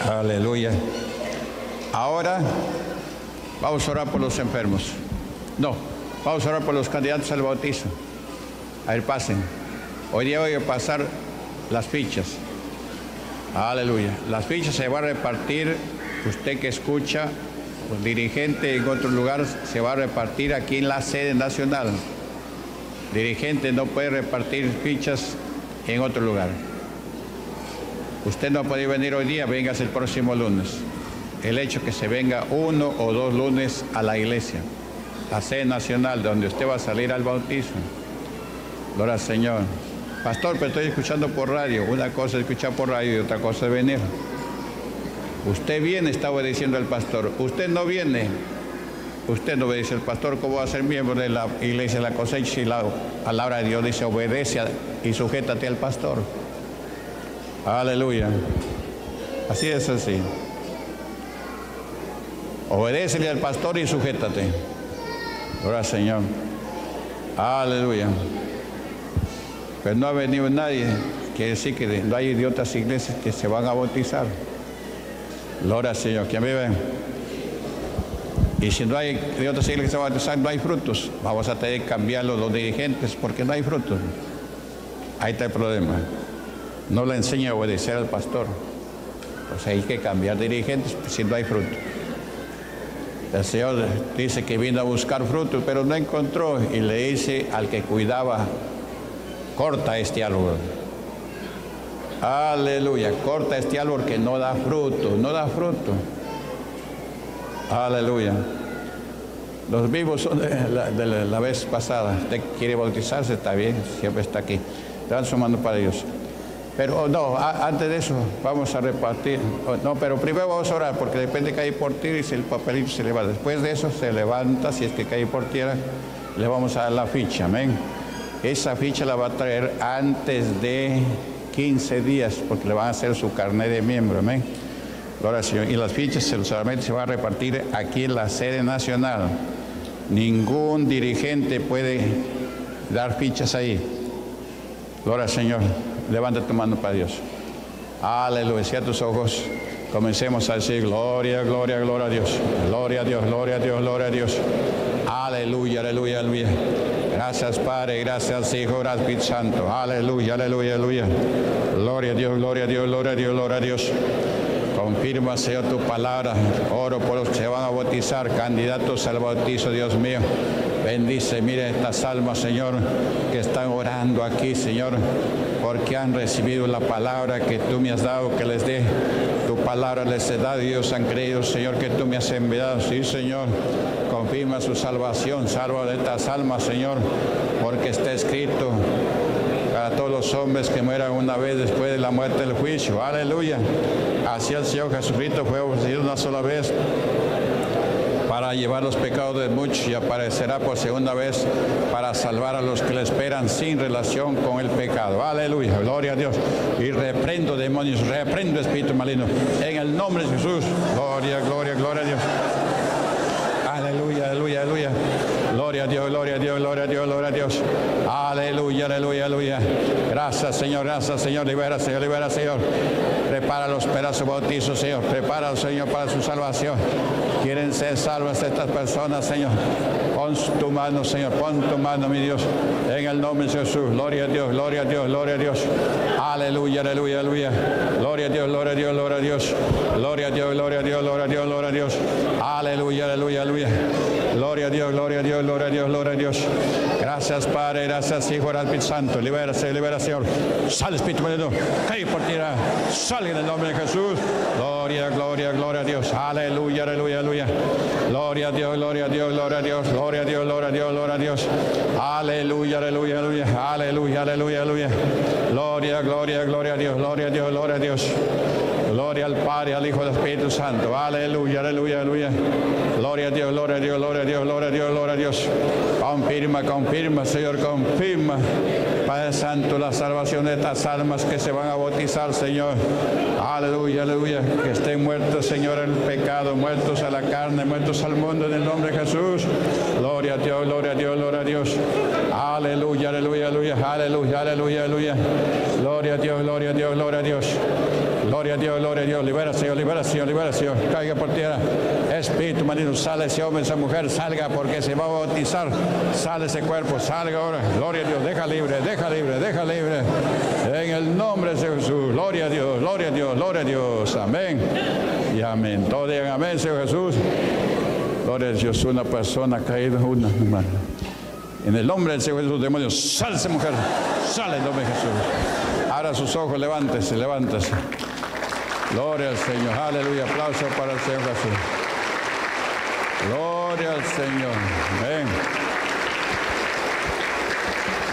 Aleluya. Ahora vamos a orar por los enfermos. No, vamos a orar por los candidatos al bautizo. A ver, pasen. Hoy día voy a pasar las fichas. Aleluya. Las fichas se van a repartir, usted que escucha, el dirigente en otros lugares, se va a repartir aquí en la sede nacional. Dirigente no puede repartir fichas en otro lugar. Usted no puede venir hoy día, vengas el próximo lunes. El hecho que se venga uno o dos lunes a la iglesia, la sede nacional, donde usted va a salir al bautismo. Gloria al Señor. Pastor, pero estoy escuchando por radio. Una cosa es escuchar por radio y otra cosa es venir. Usted viene, está obedeciendo al pastor. Usted no viene, usted no obedece al pastor. ¿Cómo va a ser miembro de la iglesia de la cosecha si la palabra de Dios dice obedece y sujétate al pastor? Aleluya. Así es así. Obedécele al pastor y sujétate. Gloria Señor. Aleluya. Pero no ha venido nadie. Quiere decir que no hay de otras iglesias que se van a bautizar. Gloria al Señor. ¿Quién vive? Y si no hay de otras iglesias que se van a bautizar, no hay frutos. Vamos a tener que cambiarlo los dirigentes porque no hay frutos. Ahí está el problema no le enseña a obedecer al pastor. Pues hay que cambiar dirigentes si no hay fruto. El Señor dice que vino a buscar fruto, pero no encontró y le dice al que cuidaba, corta este árbol. Aleluya, corta este árbol que no da fruto, no da fruto. Aleluya. Los vivos son de la, vez pasada. Usted quiere bautizarse, está bien, siempre está aquí. Dan su mano para Dios. Pero no, antes de eso vamos a repartir. No, pero primero vamos a orar porque depende que hay por tierra y si el papelito se levanta. Después de eso se levanta, si es que cae por tierra, le vamos a dar la ficha, amén. Esa ficha la va a traer antes de 15 días porque le van a hacer su carnet de miembro, amén. Gloria Señor. Y las fichas solamente se van a repartir aquí en la sede nacional. Ningún dirigente puede dar fichas ahí. Gloria Señor. Levanta tu mano para Dios. Aleluya. Cierra tus ojos. Comencemos a decir gloria, gloria, gloria a Dios. Gloria a Dios, gloria a Dios, gloria a Dios. Aleluya, aleluya, aleluya. Gracias Padre, gracias Hijo, gracias Espíritu Santo. Aleluya, aleluya, aleluya. Gloria a Dios, gloria a Dios, gloria a Dios, gloria a Dios. Confirma, Señor, tu palabra. Oro por los que se van a bautizar, candidatos al bautizo, Dios mío. Bendice, mire estas almas, Señor, que están orando aquí, Señor, porque han recibido la palabra que tú me has dado, que les dé tu palabra, les he dado ellos han creído, Señor, que tú me has enviado. Sí, Señor, confirma su salvación, salva de estas almas, Señor, porque está escrito para todos los hombres que mueran una vez después de la muerte del juicio. Aleluya. Así el Señor Jesucristo fue ofrecido una sola vez para llevar los pecados de muchos y aparecerá por segunda vez para salvar a los que le esperan sin relación con el pecado. Aleluya, gloria a Dios. Y reprendo demonios, reprendo espíritu maligno. En el nombre de Jesús. Gloria, gloria, gloria a Dios. Aleluya, aleluya, aleluya. Gloria a Dios, gloria a Dios, gloria a Dios, gloria a Dios. Aleluya, aleluya, aleluya. Gracias, Señor, gracias, Señor. Libera, Señor, libera, Señor. Prepara los pedazos bautizos, Señor. Prepara, Señor, para su salvación. Quieren ser salvas estas personas, Señor. Pon tu mano, Señor. Pon tu mano, mi Dios. En el nombre de Jesús. Gloria a Dios, gloria a Dios, gloria a Dios. Aleluya, aleluya, aleluya. Gloria a Dios, gloria a Dios, gloria a Dios. Gloria a Dios, gloria a Dios, gloria a Dios, gloria a Dios. Aleluya, aleluya, aleluya. Gloria a Dios, gloria a Dios, gloria a Dios, gloria a Dios. Gracias, Padre, gracias, Hijo, Espíritu Santo. Libérase, libera, Señor. Sale, Espíritu Santo. Cae por tierra. Sale en el nombre de Jesús. Gloria, gloria, gloria a Dios. Aleluya, aleluya, aleluya. Gloria a Dios, gloria a Dios, gloria a Dios, gloria a Dios, gloria a Dios, gloria a Dios. Aleluya, aleluya, aleluya. Aleluya, aleluya, aleluya. Gloria, gloria, gloria a Dios, gloria a Dios, gloria a Dios. Gloria al Padre, al Hijo al Espíritu Santo. Aleluya, aleluya, aleluya. Gloria a Dios, gloria a Dios, gloria a Dios, gloria a Dios, gloria a Dios. Confirma, confirma, Señor, confirma. Padre Santo, la salvación de estas almas que se van a bautizar, Señor. Aleluya, aleluya. Que estén muertos, Señor, el pecado, muertos a la carne, muertos al mundo en el nombre de Jesús. Gloria a Dios, gloria a Dios, gloria a Dios. Aleluya, aleluya, aleluya, aleluya, aleluya, aleluya. Gloria a Dios, gloria a Dios, gloria a Dios. Gloria a Dios, gloria a Dios. Liberación, liberación, liberación. Caiga por tierra. Espíritu maligno, sale ese hombre, esa mujer, salga porque se va a bautizar. Sale ese cuerpo, salga ahora. Gloria a Dios, deja libre, deja libre, deja libre. En el nombre de Jesús. Gloria a Dios, gloria a Dios, gloria a Dios. Amén. Y amén. Todos digan amén, Señor Jesús. Gloria a Dios, una persona caída, una hermana. En el nombre del Señor Jesús, demonios, salse mujer, sale en nombre de Jesús. Abra sus ojos, levántese, levántese. Gloria al Señor, aleluya, aplauso para el Señor Jesús. Gloria al Señor, ven.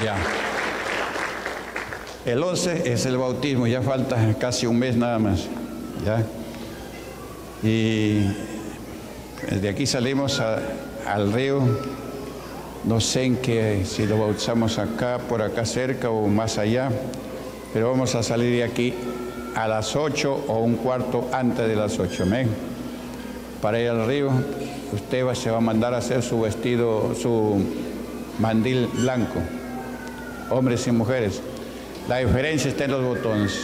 Ya. El 11 es el bautismo, ya falta casi un mes nada más. ¿ya? Y de aquí salimos al río no sé en qué, si lo bautizamos acá, por acá cerca o más allá, pero vamos a salir de aquí a las 8 o un cuarto antes de las 8, amén. Para ir al río, usted se va a mandar a hacer su vestido, su mandil blanco, hombres y mujeres. La diferencia está en los botones.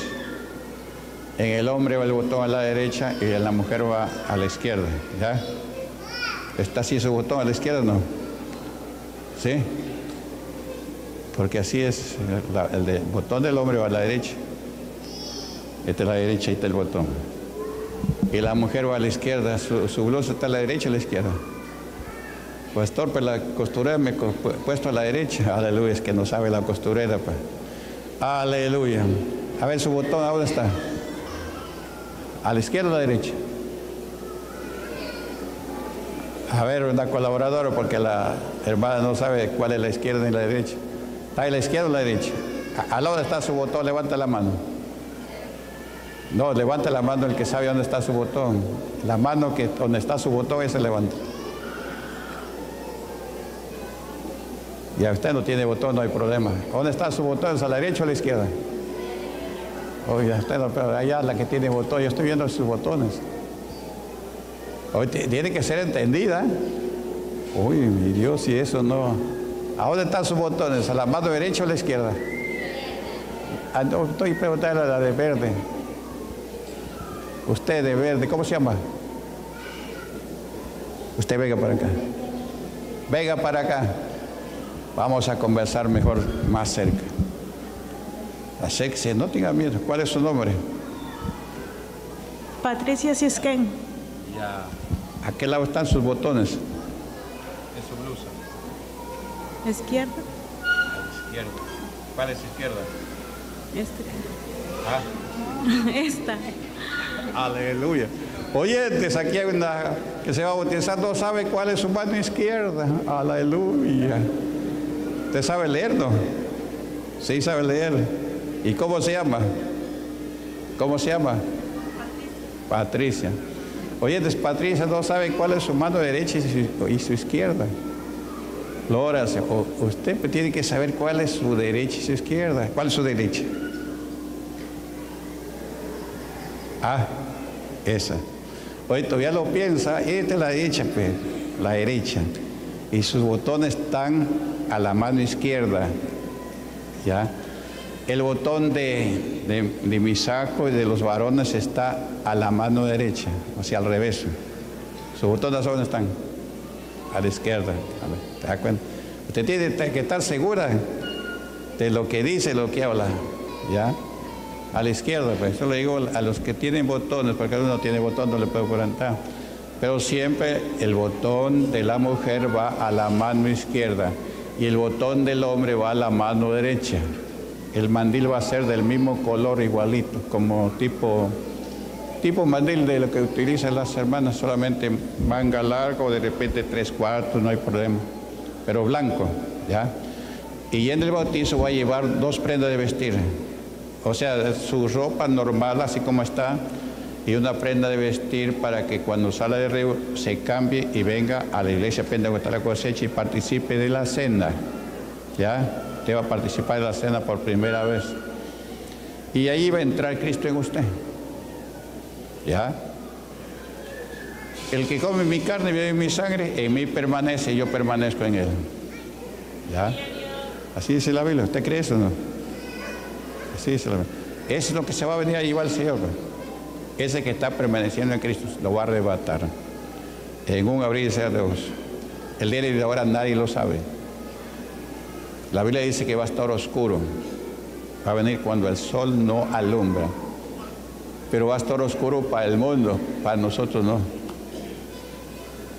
En el hombre va el botón a la derecha y en la mujer va a la izquierda. ¿Ya? ¿Está así su botón a la izquierda no? ¿Sí? Porque así es, el, botón del hombre va a la derecha. Esta es la derecha y está el botón. Y la mujer va a la izquierda, su, blusa está a la derecha a la izquierda. Pues torpe la costurera me puesto a la derecha. Aleluya, es que no sabe la costurera. Pues. Aleluya. A ver su botón, ¿a dónde está? ¿A la izquierda o a la derecha? A ver, una colaboradora, porque la hermana no sabe cuál es la izquierda ni la derecha. ¿Está ahí la izquierda o la derecha? ¿A dónde está su botón? Levanta la mano. No, levanta la mano el que sabe dónde está su botón. La mano que donde está su botón, ese levanta. Y a usted no tiene botón, no hay problema. ¿Dónde está su botón? ¿Es a la derecha o a la izquierda? Oiga, usted no, pero allá la que tiene botón, yo estoy viendo sus botones. Hoy tiene que ser entendida. Uy, mi Dios, y eso no. ¿A dónde están sus botones? ¿A la mano derecha o a la izquierda? Ah, estoy preguntando a la de verde. Usted de verde, ¿cómo se llama? Usted venga para acá. Venga para acá. Vamos a conversar mejor más cerca. Así no tenga miedo. ¿Cuál es su nombre? Patricia Cisquén. Ya. ¿A qué lado están sus botones? En su blusa. ¿Izquierda? izquierda. ¿Cuál es izquierda? Este. Ah. Esta. Aleluya. Oye, desde aquí hay una que se va a bautizar, no sabe cuál es su mano izquierda. Aleluya. ¿Usted sabe leer, no? Sí, sabe leer. ¿Y cómo se llama? ¿Cómo se llama? Patricia. Patricia. Oye, Patricia no sabe cuál es su mano derecha y su, izquierda. Lora, usted tiene que saber cuál es su derecha y su izquierda. ¿Cuál es su derecha? Ah, esa. Oye, todavía lo piensa, esta es la derecha, pues, la derecha. Y sus botones están a la mano izquierda. ¿Ya? El botón de, mi saco y de los varones está a la mano derecha, o sea, al revés. ¿Sus botones dónde están? A la izquierda. ¿Te das cuenta? Usted tiene que estar segura de lo que dice, lo que habla. ¿Ya? A la izquierda, pues. Eso le digo a los que tienen botones, porque uno no tiene botón, no le puedo curantar. Pero siempre el botón de la mujer va a la mano izquierda y el botón del hombre va a la mano derecha el mandil va a ser del mismo color igualito, como tipo, tipo mandil de lo que utilizan las hermanas, solamente manga largo, de repente tres cuartos, no hay problema, pero blanco, ¿ya? Y en el bautizo va a llevar dos prendas de vestir, o sea, su ropa normal, así como está, y una prenda de vestir para que cuando sale de río se cambie y venga a la iglesia Pentecostal la cosecha y participe de la cena, ¿ya? va a participar de la cena por primera vez. Y ahí va a entrar Cristo en usted. ¿Ya? El que come mi carne y bebe mi sangre, en mí permanece y yo permanezco en él. ¿Ya? Así dice la Biblia. ¿Usted cree eso o no? Eso es lo que se va a venir a llevar el Señor. Ese que está permaneciendo en Cristo lo va a arrebatar en un abrir y cerrar de ojos. El día de ahora nadie lo sabe. La Biblia dice que va a estar oscuro. Va a venir cuando el sol no alumbra. Pero va a estar oscuro para el mundo, para nosotros no.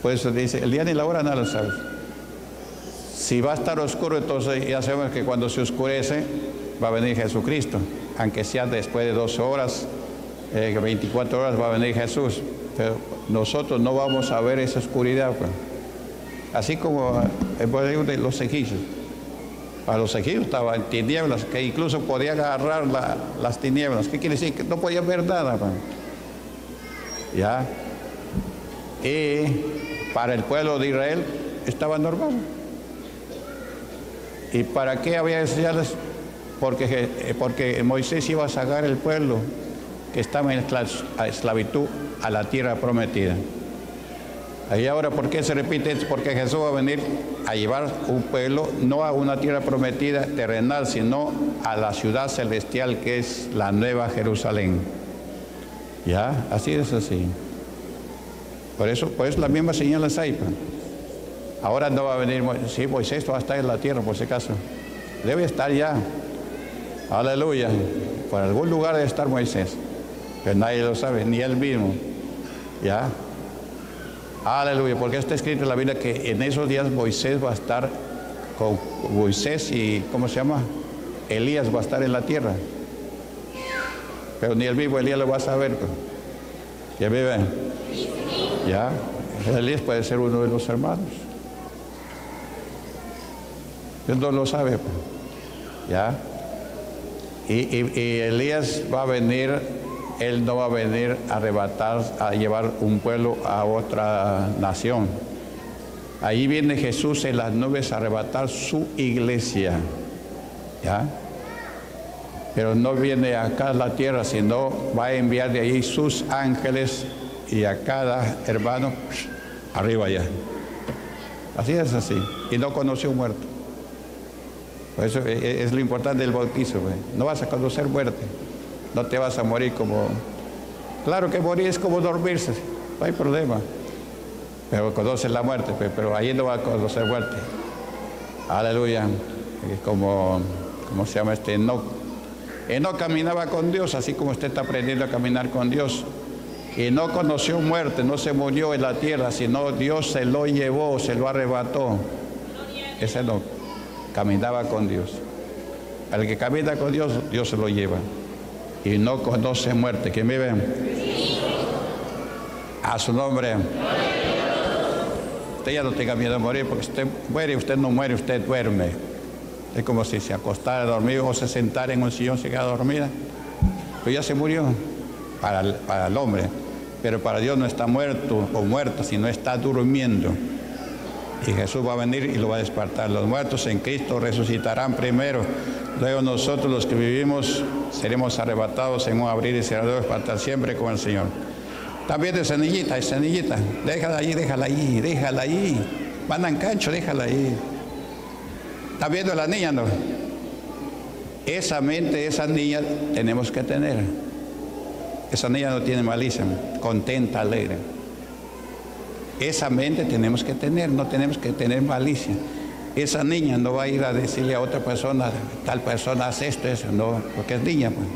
Por eso dice, el día ni la hora nadie lo sabe. Si va a estar oscuro, entonces ya sabemos que cuando se oscurece va a venir Jesucristo. Aunque sea después de 12 horas, 24 eh, horas va a venir Jesús. Pero nosotros no vamos a ver esa oscuridad. Pues. Así como de los egipcios. A los egipcios estaban en tinieblas, que incluso podían agarrar las tinieblas. ¿Qué quiere decir? Que no podían ver nada. Pues. ¿Ya? Y para el pueblo de Israel estaba normal. ¿Y para qué había señales? Porque, eh, porque Moisés iba a sacar el pueblo que estaba en esclavitud a la tierra prometida. Y ahora, ¿por qué se repite? Es porque Jesús va a venir a llevar un pueblo, no a una tierra prometida terrenal, sino a la ciudad celestial que es la nueva Jerusalén. ¿Ya? Así es así. Por eso, pues la misma señal es ahí. Pues. Ahora no va a venir, sí, Moisés va a estar en la tierra por si acaso. Debe estar ya. Aleluya. Por algún lugar debe estar Moisés. Pero nadie lo sabe, ni él mismo. ¿Ya? Aleluya, porque está escrito en la Biblia que en esos días Moisés va a estar con Moisés y, ¿cómo se llama? Elías va a estar en la tierra. Pero ni el mismo Elías lo va a saber. ¿Ya vive? ¿Ya? Elías puede ser uno de los hermanos. Él no lo sabe. Pues. ¿Ya? Y Elías va a venir él no va a venir a arrebatar, a llevar un pueblo a otra nación. Ahí viene Jesús en las nubes a arrebatar su iglesia. ¿Ya? Pero no viene acá a la tierra, sino va a enviar de ahí sus ángeles y a cada hermano arriba allá. Así es así. Y no conoció muerto. Eso es lo importante del bautizo. No vas a conocer muerte no te vas a morir como... Claro que morir es como dormirse, no hay problema. Pero conoces la muerte, pero ahí no va a conocer muerte. Aleluya. Como, ¿cómo se llama este? No. No caminaba con Dios, así como usted está aprendiendo a caminar con Dios. Y no conoció muerte, no se murió en la tierra, sino Dios se lo llevó, se lo arrebató. Ese no, caminaba con Dios. Al que camina con Dios, Dios se lo lleva y no conoce muerte. ¿Quién vive? A su nombre. Usted ya no tenga miedo de morir, porque usted muere, usted no muere, usted duerme. Es como si se acostara a dormir o se sentara en un sillón se queda dormida. Pero ya se murió para el, para el hombre. Pero para Dios no está muerto o muerto, sino está durmiendo. Y Jesús va a venir y lo va a despertar. Los muertos en Cristo resucitarán primero. Luego nosotros los que vivimos seremos arrebatados en un abrir y cerrar para estar siempre con el Señor. También de cenillita, de cenillita. Déjala ahí, déjala ahí, déjala ahí. Mandan cancho, déjala ahí. ¿Está viendo la niña, no? Esa mente, esa niña tenemos que tener. Esa niña no tiene malicia, contenta, alegre. Esa mente tenemos que tener, no tenemos que tener malicia. Esa niña no va a ir a decirle a otra persona, tal persona hace esto, eso, no, porque es niña. Pues.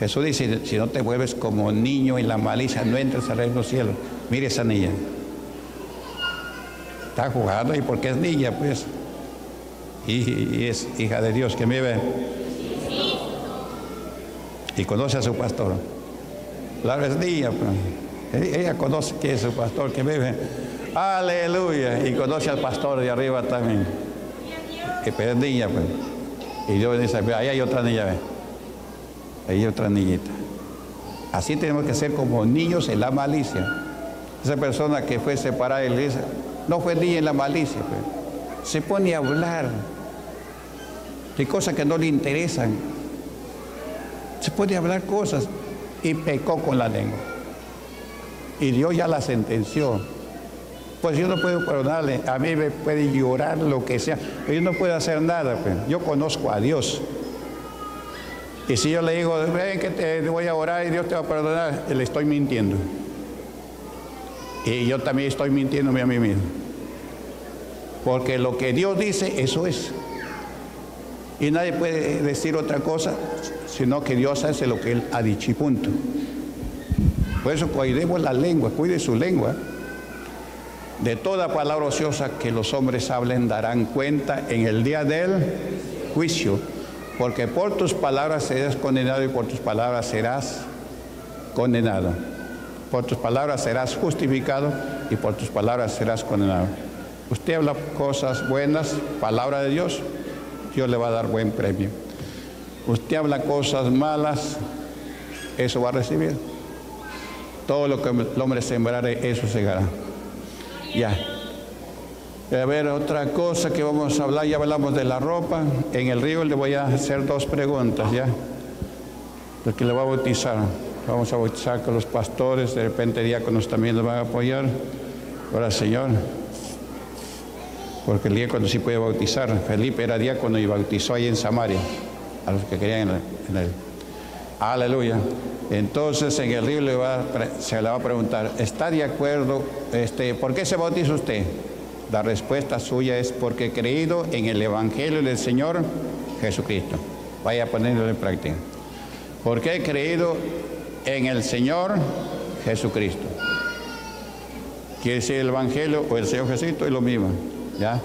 Jesús dice, si no te vuelves como niño en la malicia, no entres al reino de los cielos. Mire esa niña. Está jugando y porque es niña, pues. Y, es hija de Dios, que me ve. Y conoce a su pastor. Claro, es niña, pues. Ella conoce que es su pastor, que vive. Aleluya. Y conoce al pastor de arriba también. Que es niña, pues. Y Dios dice, ahí hay otra niña, Ahí hay otra niñita. Así tenemos que ser como niños en la malicia. Esa persona que fue separada de la iglesia, no fue niña en la malicia, pues. Se pone a hablar de cosas que no le interesan. Se pone a hablar cosas y pecó con la lengua. Y Dios ya la sentenció. Pues yo no puedo perdonarle, a mí me puede llorar lo que sea, pero yo no puedo hacer nada, pues. yo conozco a Dios. Y si yo le digo, ven que te voy a orar y Dios te va a perdonar, le estoy mintiendo. Y yo también estoy mintiéndome a mí mismo. Porque lo que Dios dice, eso es. Y nadie puede decir otra cosa, sino que Dios hace lo que Él ha dicho y punto. Por eso cuidemos la lengua, cuide su lengua. De toda palabra ociosa que los hombres hablen darán cuenta en el día del juicio, porque por tus palabras serás condenado y por tus palabras serás condenado. Por tus palabras serás justificado y por tus palabras serás condenado. Usted habla cosas buenas, palabra de Dios, Dios le va a dar buen premio. Usted habla cosas malas, eso va a recibir. Todo lo que el hombre sembrare, eso segará. Ya. A ver, otra cosa que vamos a hablar, ya hablamos de la ropa. En el río le voy a hacer dos preguntas, ¿ya? Porque le va a bautizar. Vamos a bautizar con los pastores, de repente diáconos también nos van a apoyar. Ahora, Señor, porque el diácono sí puede bautizar. Felipe era diácono y bautizó ahí en Samaria, a los que querían en él. Aleluya. Entonces en el río se le va a preguntar, ¿está de acuerdo? Este, ¿Por qué se bautiza usted? La respuesta suya es porque he creído en el Evangelio del Señor Jesucristo. Vaya ponerlo en práctica. Porque he creído en el Señor Jesucristo. Quiere decir el Evangelio o el Señor Jesucristo es lo mismo. ¿Ya?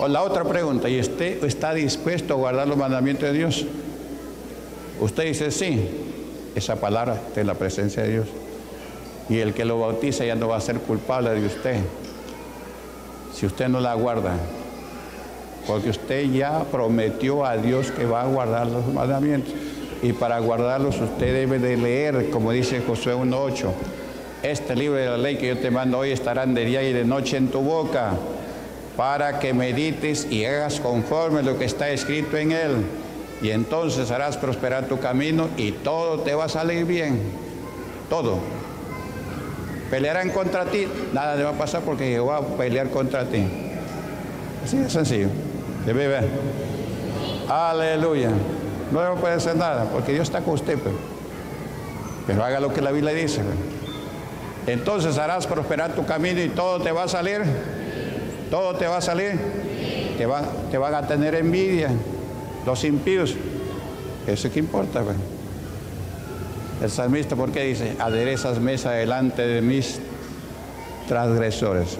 O la otra pregunta, ¿y usted está dispuesto a guardar los mandamientos de Dios? Usted dice sí, esa palabra de la presencia de Dios. Y el que lo bautiza ya no va a ser culpable de usted. Si usted no la guarda, porque usted ya prometió a Dios que va a guardar los mandamientos. Y para guardarlos usted debe de leer, como dice Josué 1.8, este libro de la ley que yo te mando hoy estarán de día y de noche en tu boca, para que medites y hagas conforme lo que está escrito en él. Y entonces harás prosperar tu camino y todo te va a salir bien. Todo. Pelearán contra ti, nada te va a pasar porque Jehová va a pelear contra ti. Así de sencillo. Debe ver. Aleluya. No le puede hacer nada porque Dios está con usted. Pero, pero haga lo que la Biblia dice. Entonces harás prosperar tu camino y todo te va a salir. Todo te va a salir. Te, va, te van a tener envidia. Los impíos. Eso es que importa. Pues. El salmista, ¿por qué dice? Aderezas mesa delante de mis transgresores.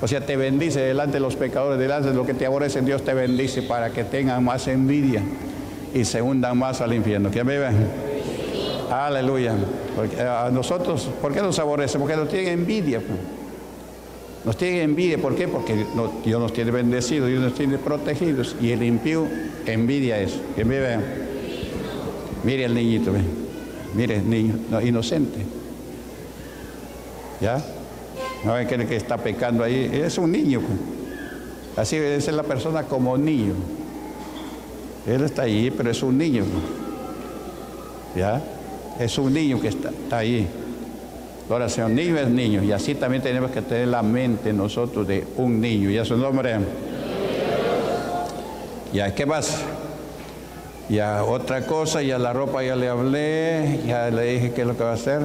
O sea, te bendice delante de los pecadores, delante de lo que te aborrecen, Dios te bendice para que tengan más envidia y se hundan más al infierno. ¿Quién me ve? Aleluya. Porque a nosotros, ¿por qué nos aborrecen? Porque nos tienen envidia. Nos tienen envidia, ¿por qué? Porque Dios nos tiene bendecidos, Dios nos tiene protegidos y el impío envidia eso. ¿Quién me? Mire el niñito, mire el niño, inocente. ¿Ya? No ven que que está pecando ahí, es un niño. Así debe ser la persona como niño. Él está ahí, pero es un niño. ¿Ya? Es un niño que está, está ahí. Sea un niño es niño. Y así también tenemos que tener la mente nosotros de un niño. ¿Y a su nombre? ¿Ya qué más? Ya otra cosa, ya la ropa ya le hablé, ya le dije qué es lo que va a hacer.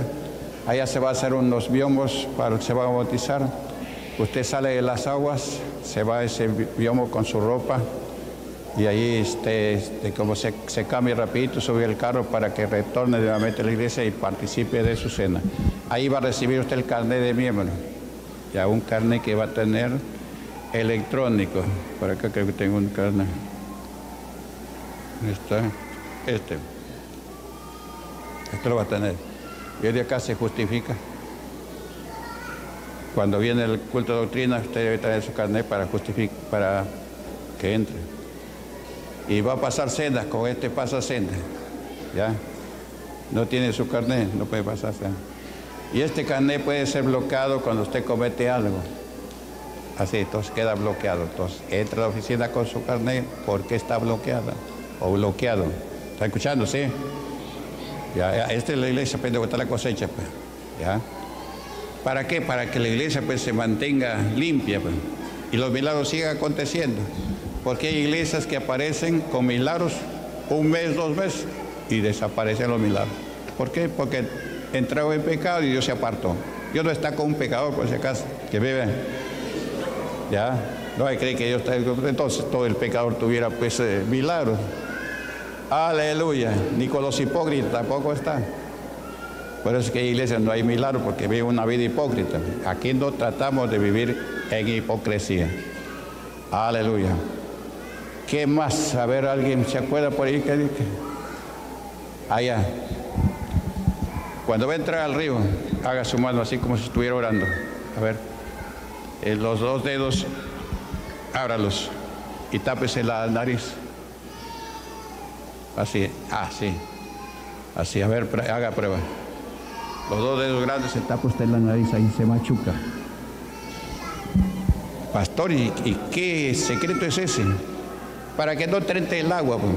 Allá se va a hacer unos biomos para se va a bautizar. Usted sale de las aguas, se va a ese biomo con su ropa y ahí este, este como se, se cambia rapidito, sube el carro para que retorne nuevamente a la iglesia y participe de su cena. Ahí va a recibir usted el carnet de miembro, ya un carnet que va a tener electrónico. Por acá creo que tengo un carnet. Está este. Este lo va a tener. Y de acá se justifica. Cuando viene el culto de doctrina, usted debe tener su carnet para justificar, para que entre. Y va a pasar sendas, con este pasa sendas. ¿Ya? No tiene su carnet, no puede pasar sendas. Y este carnet puede ser bloqueado cuando usted comete algo. Así, entonces queda bloqueado. Entonces entra a la oficina con su carnet porque está bloqueada o bloqueado. ¿Está escuchando? Sí. Ya, esta es la iglesia pues, está la cosecha. Pues. ¿Para qué? Para que la iglesia pues, se mantenga limpia pues, y los milagros sigan aconteciendo. Porque hay iglesias que aparecen con milagros un mes, dos meses, y desaparecen los milagros. ¿Por qué? Porque entró en pecado y Dios se apartó. Dios no está con un pecador, por si acaso, que vive. Ya, no hay que que Dios está. Entonces todo el pecador tuviera pues eh, milagros. Aleluya. Ni con los hipócritas tampoco está. Por eso es que en iglesia no hay milagro porque vive una vida hipócrita. Aquí no tratamos de vivir en hipocresía. Aleluya. ¿Qué más? A ver, alguien se acuerda por ahí que. Allá. Cuando va a entrar al río, haga su mano así como si estuviera orando. A ver, eh, los dos dedos, ábralos y tápese la nariz. Así, así. Así, a ver, haga prueba. Los dos dedos grandes se tapa usted la nariz, ahí se machuca. Pastor, ¿y, qué secreto es ese? Para que no trente el agua. Pues.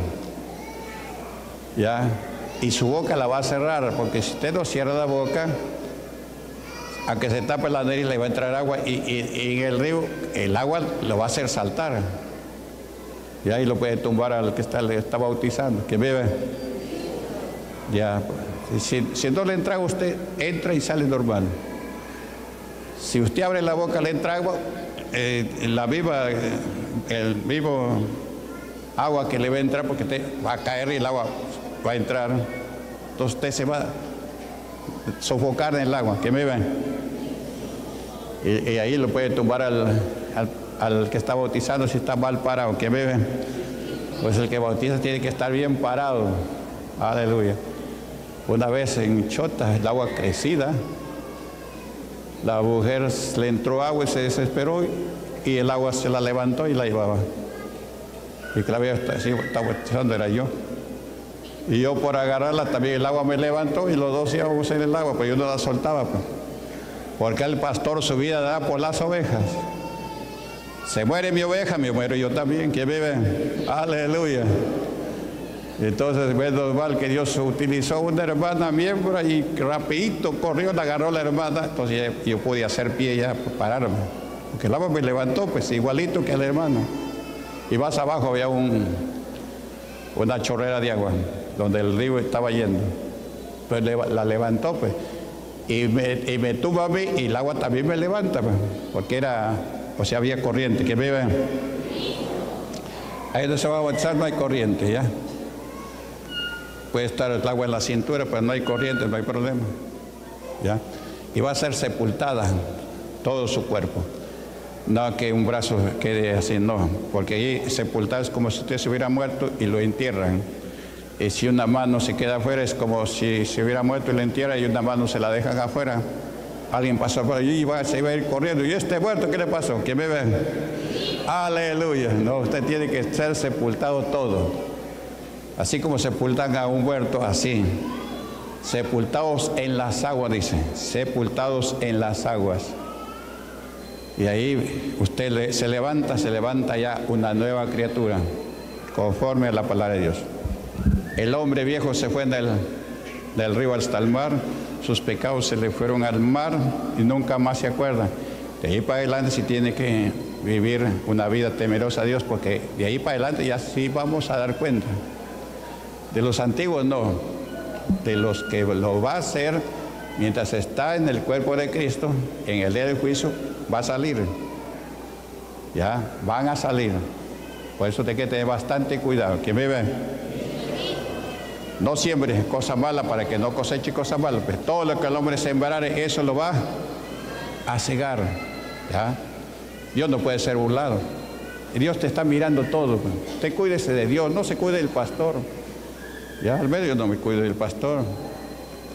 Ya, y su boca la va a cerrar, porque si usted no cierra la boca, a que se tape la nariz le va a entrar agua y, en el río el agua lo va a hacer saltar. Y ahí lo puede tumbar al que está, le está bautizando, que bebe. Ya, si, no le entra agua, usted entra y sale normal. Si usted abre la boca, le entra agua, eh, la viva, el vivo agua que le va a entrar, porque te va a caer y el agua va a entrar. Entonces usted se va a sofocar en el agua, que me. Y, ahí lo puede tumbar al, que está bautizando si está mal parado, que me ven. Pues el que bautiza tiene que estar bien parado. Aleluya. Una vez en Chota, el agua crecida, la mujer le entró agua y se desesperó y el agua se la levantó y la llevaba. Y que la estaba bautizando era yo. Y yo por agarrarla también el agua me levantó y los dos íbamos en el agua, pues yo no la soltaba. Pues. Porque el pastor su vida da por las ovejas. Se muere mi oveja, me muero yo también, que vive. Aleluya. Entonces, menos mal que Dios utilizó una hermana miembro y rapidito corrió, la agarró la hermana. Entonces yo pude hacer pie ya para pararme. Porque el agua me levantó, pues igualito que el hermano. Y más abajo había un, una chorrera de agua donde el río estaba yendo. Pues la levantó, pues. Y me, y tuvo a mí y el agua también me levanta, pues, porque era, o sea, había corriente. Que me Ahí donde se va a avanzar no hay corriente, ¿ya? Puede estar el agua en la cintura, pero no hay corriente, no hay problema. ¿Ya? Y va a ser sepultada todo su cuerpo. No que un brazo quede así, no, porque ahí sepultada es como si usted se hubiera muerto y lo entierran. Y si una mano se queda afuera es como si se hubiera muerto y la entierra y una mano se la dejan afuera. Alguien pasó por allí y va, se iba a ir corriendo. ¿Y este muerto qué le pasó? ¿Quién me ve? Aleluya. No, usted tiene que ser sepultado todo. Así como sepultan a un muerto, así. Sepultados en las aguas, dice. Sepultados en las aguas. Y ahí usted se levanta, se levanta ya una nueva criatura, conforme a la palabra de Dios. El hombre viejo se fue del, del río hasta el mar, sus pecados se le fueron al mar y nunca más se acuerda. De ahí para adelante sí tiene que vivir una vida temerosa a Dios, porque de ahí para adelante ya sí vamos a dar cuenta. De los antiguos no, de los que lo va a hacer mientras está en el cuerpo de Cristo, en el día del juicio, va a salir. Ya, van a salir. Por eso te que tener bastante cuidado. ¿Quién me ve? No siembre cosas malas para que no coseche cosas malas. Pues todo lo que el hombre sembrare, eso lo va a cegar. ¿ya? Dios no puede ser burlado. Dios te está mirando todo. Te cuídese de Dios, no se cuide del pastor. Ya, al medio yo no me cuido del pastor.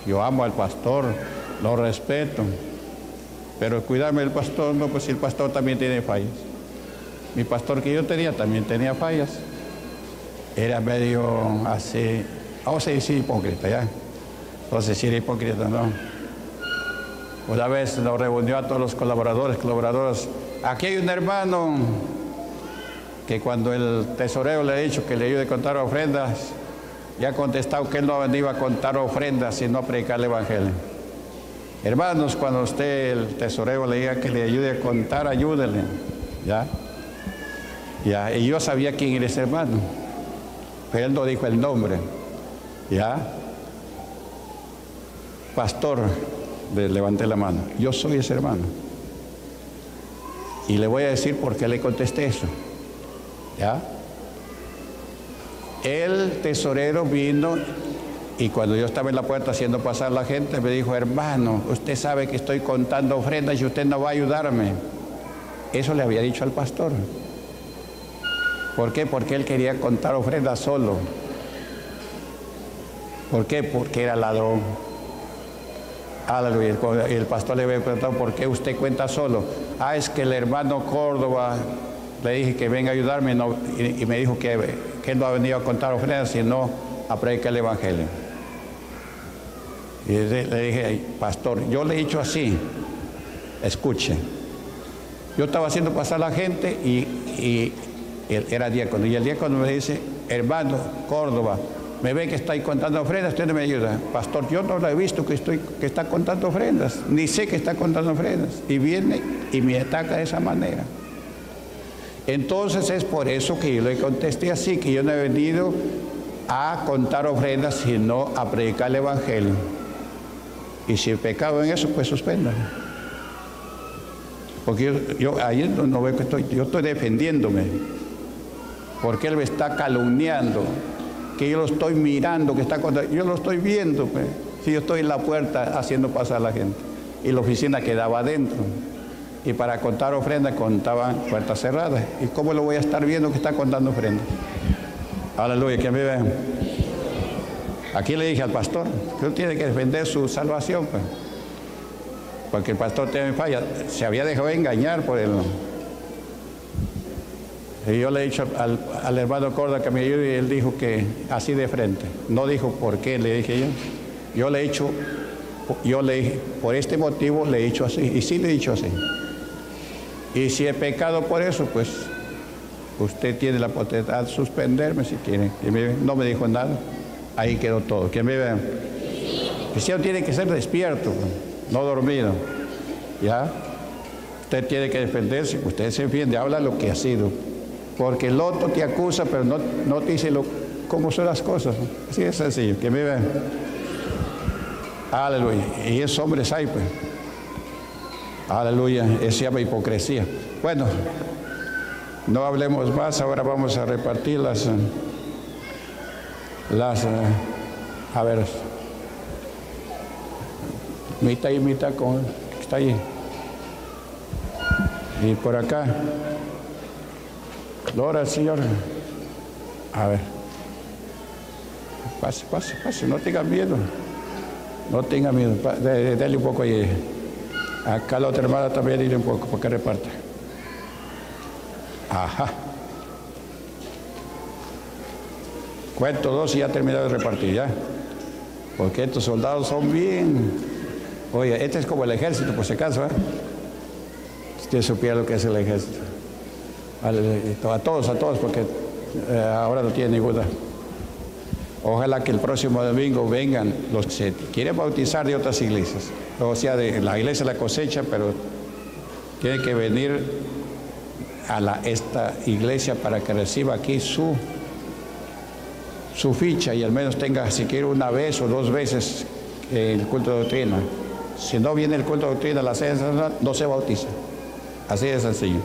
Yo amo al pastor, lo respeto. Pero cuidarme del pastor, no, pues el pastor también tiene fallas. Mi pastor que yo tenía también tenía fallas. Era medio así Vamos a decir hipócrita, ¿ya? Entonces, si era hipócrita, no. Una vez nos reunió a todos los colaboradores, colaboradoras. Aquí hay un hermano que cuando el tesorero le ha dicho que le ayude a contar ofrendas, ya ha contestado que él no iba a contar ofrendas, sino a predicar el Evangelio. Hermanos, cuando usted, el tesorero, le diga que le ayude a contar, ayúdele. ¿Ya? ¿Ya? Y yo sabía quién era ese hermano. pero él no dijo el nombre. ¿Ya? Pastor, le levanté la mano. Yo soy ese hermano. Y le voy a decir por qué le contesté eso. ¿Ya? El tesorero vino y cuando yo estaba en la puerta haciendo pasar la gente, me dijo, hermano, usted sabe que estoy contando ofrendas y usted no va a ayudarme. Eso le había dicho al pastor. ¿Por qué? Porque él quería contar ofrendas solo. ¿Por qué? Porque era ladrón. Aleluya. El pastor le había preguntado, ¿por qué usted cuenta solo? Ah, es que el hermano Córdoba le dije que venga a ayudarme y, me dijo que, él no ha venido a contar ofrendas, sino a predicar el Evangelio. Y le dije, pastor, yo le he dicho así, escuche. Yo estaba haciendo pasar a la gente y, y él era diácono. Y el diácono me dice, hermano Córdoba, me ve que está ahí contando ofrendas, usted no me ayuda. Pastor, yo no lo he visto que, estoy, que está contando ofrendas, ni sé que está contando ofrendas. Y viene y me ataca de esa manera. Entonces es por eso que yo le contesté así, que yo no he venido a contar ofrendas, sino a predicar el Evangelio. Y si he pecado en eso, pues suspenda. Porque yo, ahí no veo que estoy, yo estoy defendiéndome. Porque él me está calumniando, que yo lo estoy mirando, que está yo lo estoy viendo. Pues. Si yo estoy en la puerta haciendo pasar a la gente. Y la oficina quedaba adentro. Y para contar ofrendas contaban puertas cerradas. ¿Y cómo lo voy a estar viendo que está contando ofrendas? Aleluya, que me vean. Aquí le dije al pastor que él tiene que defender su salvación, pues. porque el pastor tiene falla. Se había dejado engañar por él. Y yo le he dicho al, hermano Corda que me ayude y él dijo que así de frente. No dijo por qué, le dije yo. Yo le he dicho, yo le dije, por este motivo le he dicho así. Y sí le he dicho así. Y si he pecado por eso, pues usted tiene la potestad de suspenderme si quiere. no me dijo nada. Ahí quedó todo. ¿Quién me ve? El cristiano tiene que ser despierto, no dormido. ¿Ya? Usted tiene que defenderse, usted se defiende, habla lo que ha sido. Porque el otro te acusa, pero no, no te dice cómo son las cosas. Así es sencillo. ¿Quién me ve? Aleluya. Y esos hombres hay, pues. Aleluya. Eso se llama hipocresía. Bueno, no hablemos más, ahora vamos a repartir las las, eh, a ver, mitad y mitad con, está ahí. Y por acá, gloria al Señor. A ver, pase, pase, pase, no tenga miedo. No tenga miedo, dale un poco ahí. Acá la otra hermana también dile un poco, porque reparte. Ajá. Cuento dos y ya terminado de repartir, ya. Porque estos soldados son bien. Oye, este es como el ejército, por si acaso, ¿eh? Usted supiera lo que es el ejército. A todos, a todos, porque eh, ahora no tiene ninguna. Ojalá que el próximo domingo vengan los que se quieren bautizar de otras iglesias. O sea, de la iglesia la cosecha, pero tienen que venir a esta iglesia para que reciba aquí su su ficha y al menos tenga siquiera una vez o dos veces el culto de doctrina. Si no viene el culto de doctrina, la sede no se bautiza. Así de sencillo.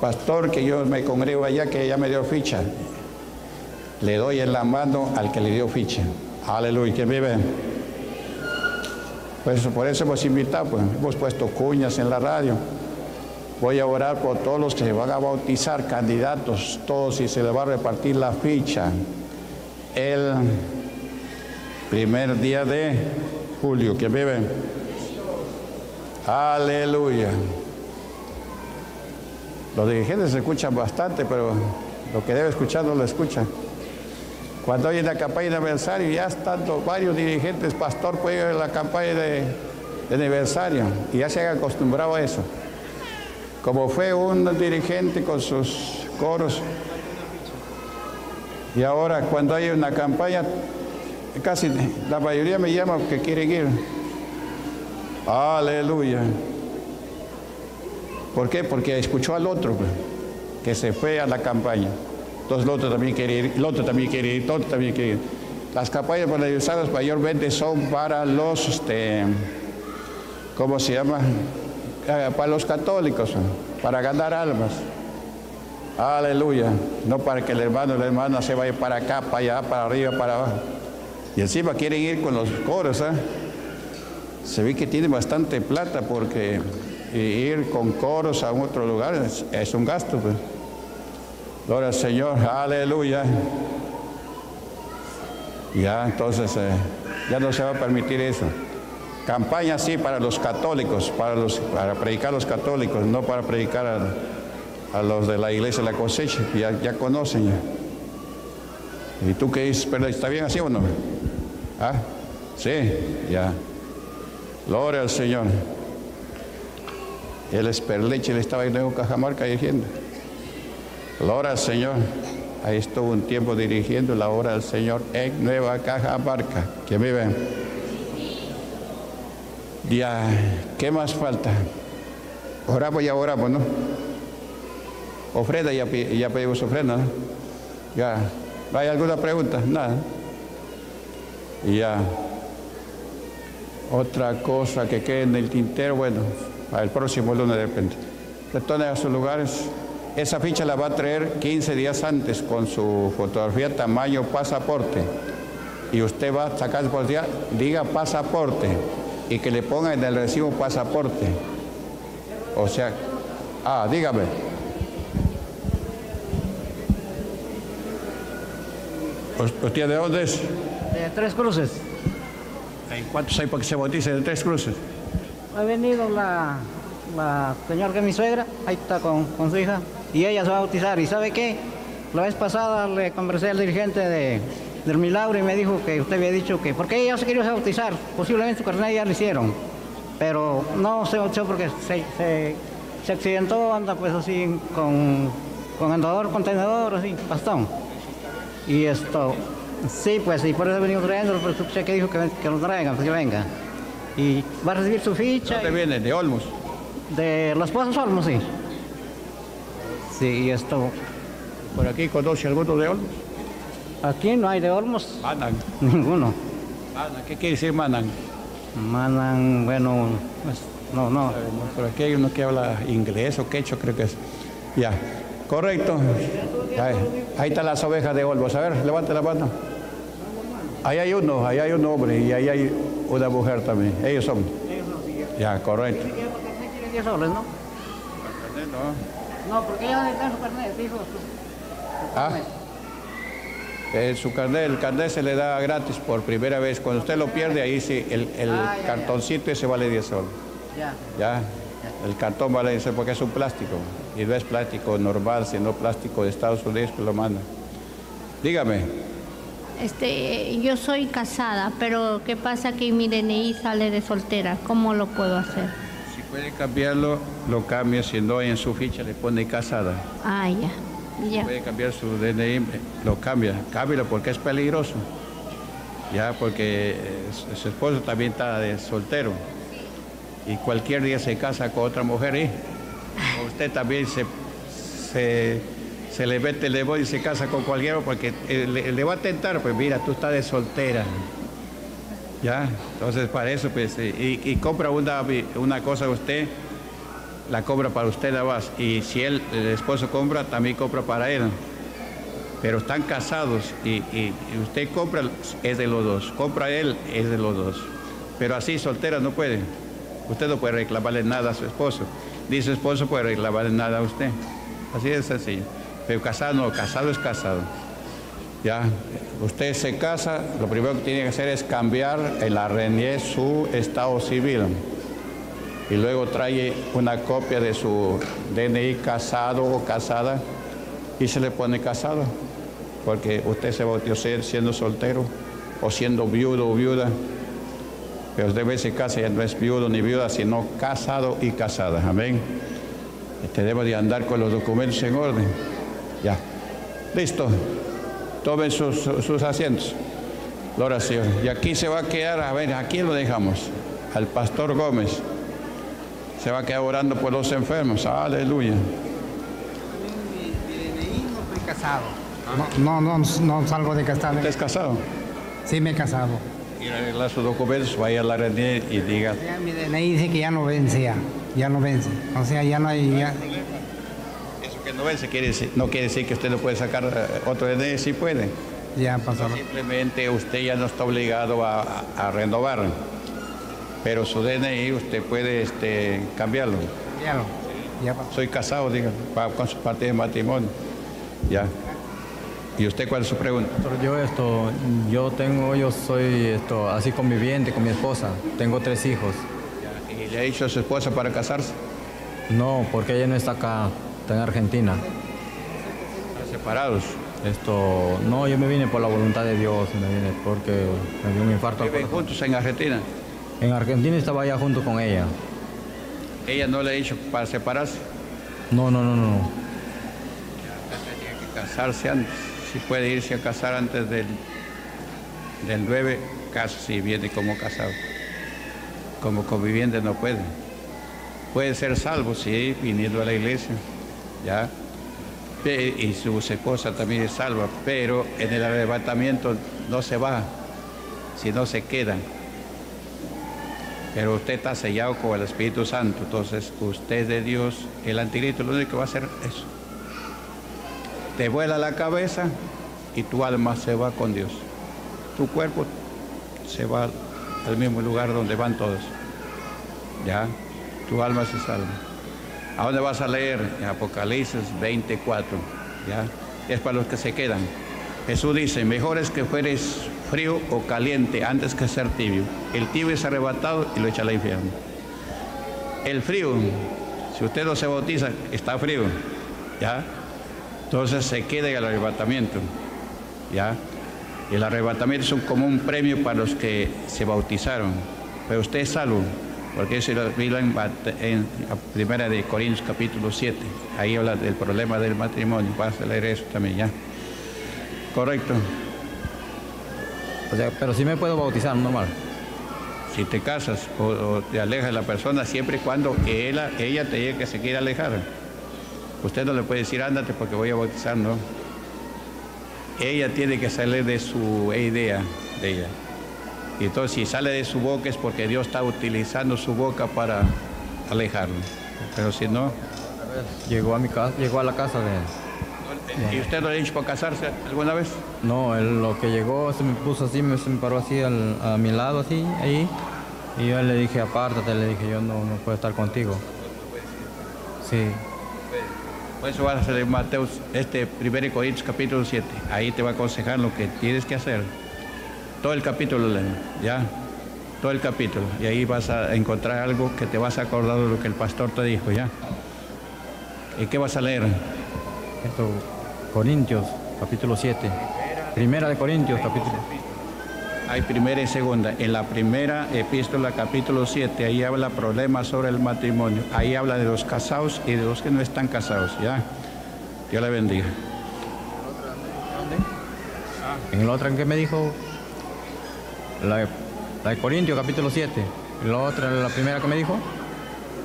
Pastor, que yo me congrego allá, que ya me dio ficha. Le doy en la mano al que le dio ficha. Aleluya, que vive. Pues por eso hemos invitado, pues, hemos puesto cuñas en la radio. Voy a orar por todos los que se van a bautizar, candidatos, todos, y se les va a repartir la ficha el primer día de julio. que vive? Aleluya. Los dirigentes escuchan bastante, pero lo que debe escuchar no lo escuchan. Cuando hay una campaña de aniversario, ya están varios dirigentes, pastor puede ir a la campaña de, de aniversario, y ya se han acostumbrado a eso. Como fue un dirigente con sus coros, y ahora cuando hay una campaña, casi la mayoría me llama porque quieren ir. Aleluya. ¿Por qué? Porque escuchó al otro pues, que se fue a la campaña. Entonces el otro también quiere ir, el otro también quiere ir, el otro también quiere ir. Las campañas aniversarios mayormente son para los, este, ¿cómo se llama? Eh, para los católicos, para ganar almas. Aleluya. No para que el hermano o la hermana se vaya para acá, para allá, para arriba, para abajo. Y encima quieren ir con los coros, ¿eh? Se ve que tiene bastante plata porque ir con coros a otro lugar es, un gasto. Pues. Gloria al Señor, aleluya. Ya, entonces, eh, ya no se va a permitir eso. Campaña sí para los católicos, para, para predicar a los católicos, no para predicar a, a los de la iglesia la cosecha, ya, ya conocen. ¿Y tú qué dices? ¿Pero ¿Está bien así o no? ¿Ah? Sí, ya. Gloria al Señor. El esperleche le estaba en Cajamarca diciendo. Gloria al Señor. Ahí estuvo un tiempo dirigiendo la obra del Señor en Nueva Cajamarca. Me ven. Ya, ¿qué más falta? Oramos y oramos, ¿no? Ofrenda, ya, ya pedimos ofrenda. Ya. ¿Hay alguna pregunta? Nada. Y ya. Otra cosa que quede en el tintero, bueno, para el próximo lunes de repente. Retornen a sus lugares. Esa ficha la va a traer 15 días antes con su fotografía tamaño pasaporte. Y usted va a sacar por día, diga pasaporte y que le ponga en el recibo pasaporte. O sea, ah, dígame. ¿Usted de dónde es? De Tres Cruces. ¿Cuántos hay para que se bautice de Tres Cruces? Ha venido la, la señora que es mi suegra, ahí está con, con su hija, y ella se va a bautizar. ¿Y sabe qué? La vez pasada le conversé al dirigente de, del Milagro y me dijo que usted había dicho que, porque ella se quería bautizar, posiblemente su carnet ya lo hicieron, pero no se bautizó porque se, se, se accidentó, anda pues así con, con andador, contenedor, así, bastón. Y esto, sí, pues, y por eso venimos trayendo, pero que dijo que, que lo traigan, pues que venga. Y va a recibir su ficha. ¿Dónde viene? ¿De Olmos? De los Pozos Olmos, sí. Sí, y esto, ¿Por aquí conoce alguno de Olmos? aquí no hay de Olmos, Manan. ninguno. Manan. ¿Qué quiere decir Manan? Mandan, bueno, pues, no, no. No, Por aquí hay uno que habla inglés o quechua, creo que es. Ya, correcto. Ahí, ahí están las ovejas de Olmos. A ver, levante la mano. Ahí hay uno, ahí hay un hombre y ahí hay una mujer también. Ellos son. Ya, correcto. Tienen 10 soles, ¿no? No, porque ella necesita su carnet, dijo. Ah, eh, su carnet, el carnet se le da gratis por primera vez. Cuando usted lo pierde, ahí sí, el, el Ah, ya, cartoncito ese vale 10 soles. Ya. Ya, el cartón vale 10 soles porque es un plástico. Y no es plástico normal, sino plástico de Estados Unidos que lo manda. Dígame, Este, yo soy casada, pero ¿qué pasa que mi DNI sale de soltera? ¿Cómo lo puedo hacer? si puede cambiarlo, lo cambia. Si no, en su ficha le pone casada. Ah, ya. Ya. Puede cambiar su DNI, lo cambia. Cámbialo porque es peligroso. Ya, porque eh, su- esposo también está de soltero. Y cualquier día se casa con otra mujer y o usted también se, se, le mete el demonio y se casa con cualquiera porque le, le va a tentar, pues mira, tú estás de soltera. Ya, entonces para eso, pues, y, compra una, una cosa usted, la compra para usted nada más. Y si él, el esposo compra, también compra para él. Pero están casados y, y- y usted compra, es de los dos. Compra él, es de los dos. Pero así soltera no puede. Usted no puede reclamarle nada a su esposo. Su esposo puede reclamarle nada a usted. Así de sencillo. Pero casado no, casado es casado. Ya, usted se casa, lo primero que tiene que hacer es cambiar en la RENIE su estado civil y luego trae una copia de su DNI casado o casada y se le pone casado, porque usted se bautizó siendo soltero o siendo viudo o viuda, pero debe se casa ya no es viudo ni viuda, sino casado y casada, amén. Tenemos de andar con los documentos en orden. Ya, listo. Tomen sus, sus asientos. La oración. Y aquí se va a quedar, a ver, aquí lo dejamos, al pastor Gómez. Se va a quedar orando por los enfermos. Aleluya. No. No, no, no, salgo de casado. ¿Usted es casado? Sí, me he casado. Y arreglar sus documentos, vaya a la RNE y diga, Ya mi DNI dice que ya no vence, ya, ya no vence. O sea, ya no hay... ya- eso que no vence quiere decir, no quiere decir que usted no puede sacar eh, otro DNI, sí puede. ya pasó. Simplemente usted ya no está obligado a, a- a renovar, pero su DNI usted puede este, cambiarlo. Ya. Soy casado, diga, con su parte de matrimonio. Ya. ¿Y usted cuál es su pregunta? Yo esto, yo tengo, yo soy esto, así conviviente con mi esposa. Tengo tres hijos. ¿Y le ha dicho a su esposa para casarse? No, porque ella no está acá, está en Argentina. Están separados. Esto, no, yo me vine por la voluntad de Dios, me vine porque me dio un infarto. Viven juntos en Argentina. En Argentina estaba allá junto con ella. Ella no le ha dicho para separarse. No, no, no, no. Tiene que casarse antes. Si puede irse a casar antes del, del 9, caso si viene como casado. Como conviviente no puede. Puede ser salvo, sí, viniendo a la iglesia. Ya. Y su esposa también es salva, pero en el arrebatamiento no se va, sino se queda. Pero usted está sellado con el Espíritu Santo, entonces usted de Dios, el anticristo lo único que va a hacer es te vuela la cabeza y tu alma se va con Dios. Tu cuerpo se va al mismo lugar donde van todos. Ya, tu alma se salva. ¿A dónde vas a leer? En Apocalipsis 24. Ya, es para los que se quedan. Jesús dice, mejor es que fueres frío o caliente antes que ser tibio. El tibio es arrebatado y lo echa al infierno. El frío, si usted no se bautiza, está frío. ¿Ya? Entonces se queda en el arrebatamiento. ¿Ya? El arrebatamiento es un, como un premio para los que se bautizaron. Pero usted es salvo, porque eso lo vi en, en la primera de Corintios capítulo 7. Ahí habla del problema del matrimonio. Vas a leer eso también, ¿ya? Correcto. O sea, pero sí me puedo bautizar, normal. Si te casas o, o te alejas de la persona, siempre y cuando ella, ella te diga que se quiere alejar. Usted no le puede decir, ándate porque voy a bautizar, no. Ella tiene que salir de su idea de ella. Y entonces si sale de su boca es porque Dios está utilizando su boca para alejarlo. Pero si no, Llegó a mi casa, llegó a la casa de ¿y usted no le ha dicho para casarse alguna vez? No, él lo que llegó se me puso así, me, se me paró así al- a mi lado, así, ahí. Y yo le dije, apártate, le dije, yo no, no puedo estar contigo. Sí, Eso vas a hacer en Mateo, este 1 Corintios capítulo 7. Ahí te va a aconsejar lo que tienes que hacer. Todo el capítulo, ¿ya? Todo el capítulo. Y ahí vas a encontrar algo que te vas a acordar de lo que el pastor te dijo, ¿ya? ¿Y qué vas a leer? esto, Corintios, capítulo 7. Primera de Corintios, capítulo. Hay primera y segunda. En la primera epístola, capítulo 7, ahí habla problemas sobre el matrimonio. Ahí habla de los casados y de los que no están casados, ¿ya? Dios le bendiga. En la otra, ¿en qué me dijo? La, de- la de Corintios, capítulo 7. Y la otra, la primera que me dijo.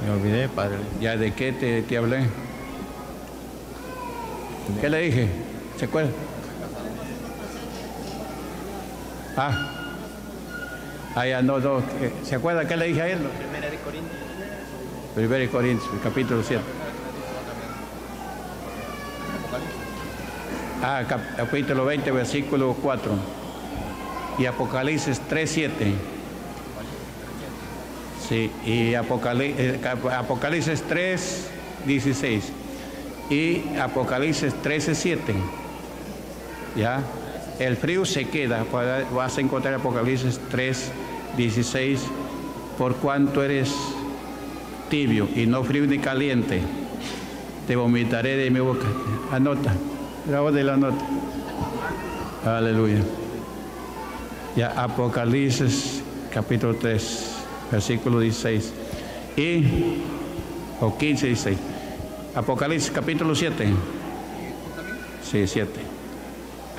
Me olvidé, padre. ¿Ya de qué te, te hablé? ¿Qué le dije? ¿Se acuerda? Ah. Ya, no, no. ¿Se acuerda qué le dije a él? Primera de Corintios. Primera de Corintios, capítulo 7. Ah, cap- capítulo 20, versículo 4. Y Apocalipsis 3, 7. Sí, y Apocalipsis, Apocalipsis 3, 16. Y Apocalipsis 13, 7. ¿Ya? El frío se queda. Vas a encontrar Apocalipsis 3, 16. Por cuanto eres tibio y no frío ni caliente, te vomitaré de mi boca. Anota, grabo de la nota. Aleluya. Ya, Apocalipsis capítulo 3, versículo 16. Y, o 15, 16. Apocalipsis capítulo 7. Sí, 7.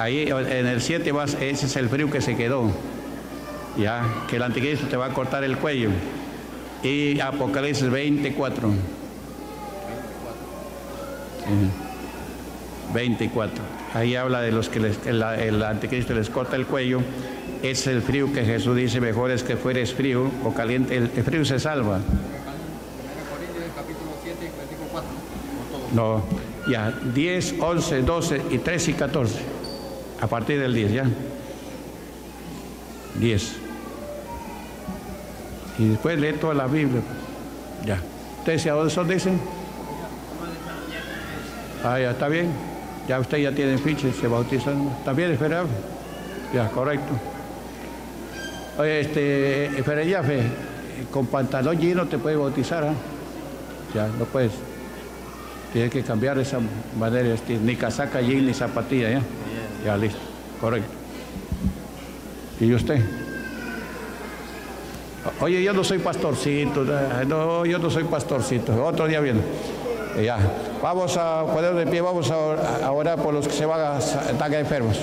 Ahí en el 7 vas, ese es el frío que se quedó. Ya, que el anticristo te va a cortar el cuello. Y Apocalipsis 24. Sí. 24. ahí habla de los que les- el, el anticristo les corta el cuello. Es el frío que Jesús dice, mejor es que fueres frío o caliente. El, el frío se salva. No, ya, 10, 11, 12 y 13 y 14. A partir del 10, ya. 10. Y después lee toda la Biblia. Ya. ¿Ustedes a dónde son, dicen? Ah, ya está bien. Ya usted ya tiene ficha, se bautizan. ¿Está bien? Ya, correcto. Oye, este, espera ya, fe, con pantalón lleno te puedes bautizar, ¿ah? Ya, no puedes. Tienes que cambiar esa manera, vestir. ni casaca jean ni zapatilla, ¿ya? Ya, listo, correcto. ¿Y usted? Oye, yo no soy pastorcito, eh, no, yo no soy pastorcito, otro día viene. Ya, vamos a poner de pie, vamos a orar por los que se van a, están enfermos.